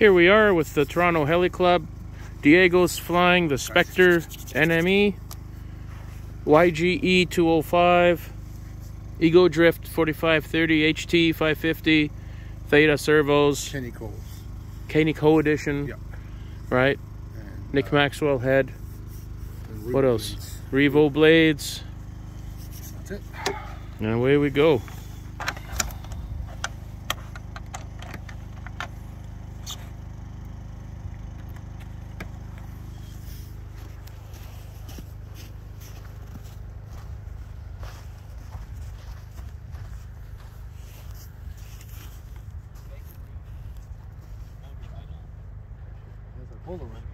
Here we are with the Toronto Heli Club. Diego's flying the Specter NME, YGE 205, Ego Drift 4530 HT 550, Theta servos, Kenny Coles. Kenny Co edition, Yep. right? And, Nick uh, Maxwell head. What else? Blades. Revo blades, That's it. and away we go. Polaroid.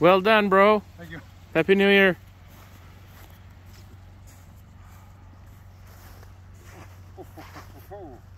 Well done, bro. Thank you. Happy New Year.